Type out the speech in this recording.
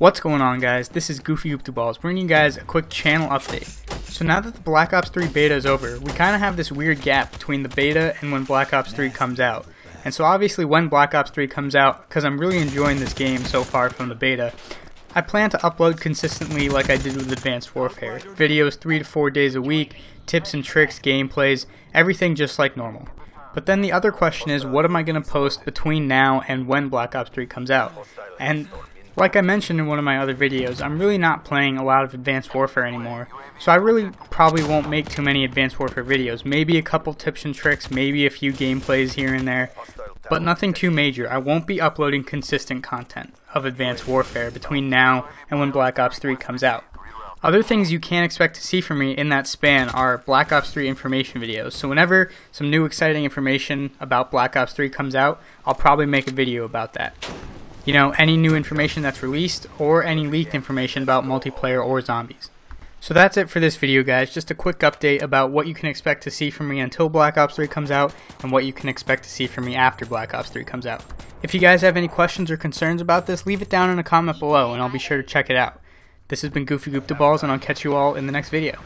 What's going on guys, this is Goofy Goop Balls bringing you guys a quick channel update. So now that the Black Ops 3 beta is over, we kind of have this weird gap between the beta and when Black Ops 3 comes out. And so obviously when Black Ops 3 comes out, because I'm really enjoying this game so far from the beta, I plan to upload consistently like I did with Advanced Warfare. Videos 3 to 4 days a week, tips and tricks, gameplays, everything just like normal. But then the other question is, what am I going to post between now and when Black Ops 3 comes out? And like I mentioned in one of my other videos, I'm really not playing a lot of Advanced Warfare anymore, so I really probably won't make too many Advanced Warfare videos. Maybe a couple tips and tricks, maybe a few gameplays here and there, but nothing too major. I won't be uploading consistent content of Advanced Warfare between now and when Black Ops 3 comes out. Other things you can expect to see from me in that span are Black Ops 3 information videos. So whenever some new exciting information about Black Ops 3 comes out, I'll probably make a video about that you know, any new information that's released or any leaked information about multiplayer or zombies. So that's it for this video guys, just a quick update about what you can expect to see from me until Black Ops 3 comes out and what you can expect to see from me after Black Ops 3 comes out. If you guys have any questions or concerns about this, leave it down in a comment below and I'll be sure to check it out. This has been Goofy Goop Balls and I'll catch you all in the next video.